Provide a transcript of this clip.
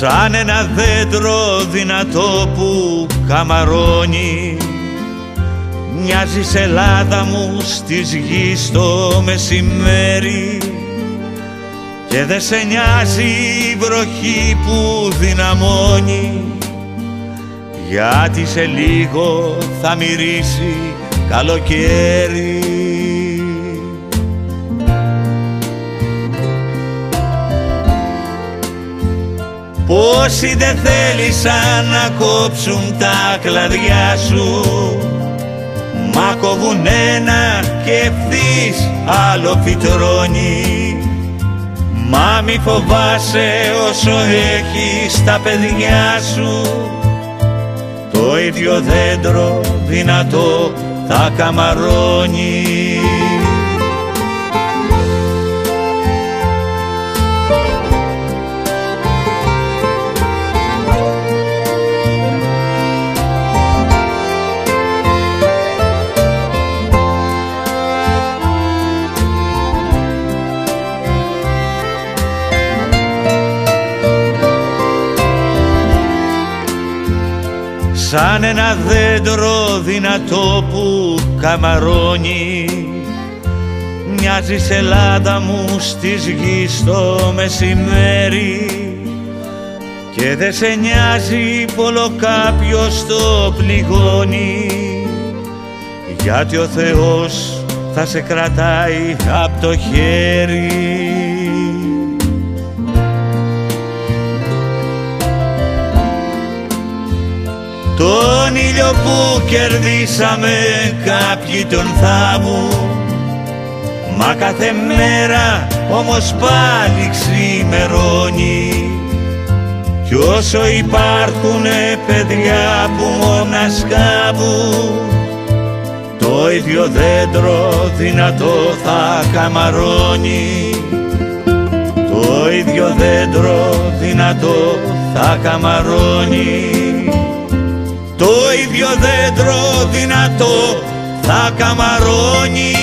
σαν ένα δέντρο δυνατό που καμαρώνει. Μοιάζει Ελλάδα μου στις γης το μεσημέρι και δε σε νοιάζει η βροχή που δυναμώνει. Γιατί σε λίγο θα μυρίσει καλοκαίρι Πόσοι δεν θέλησαν να κόψουν τα κλαδιά σου Μα κόβουν ένα και ευθύς άλλο φυτρώνει Μα μη φοβάσαι όσο έχεις τα παιδιά σου. Το ίδιο δέντρο δυνατό θα καμαρώνεις σαν ένα δέντρο δυνατό που καμαρώνει. Μοιάζει Ελλάδα μου στις γης το μεσημέρι και δε σε νοιάζει πολλο κάποιος το πληγώνει. Γιατί ο Θεός θα σε κρατάει απ' το χέρι Τον ήλιο που κερδίσαμε κάποιοι τον θάβουν Μα κάθε μέρα όμως πάλι ξημερώνει. Κι όσο υπάρχουνε παιδιά που μόνας σκάβουν Το ίδιο δέντρο δυνατό θα καμαρώνει. Το ίδιο δέντρο δυνατό θα καμαρώνει το ίδιο δέντρο δυνατό θα καμαρώνει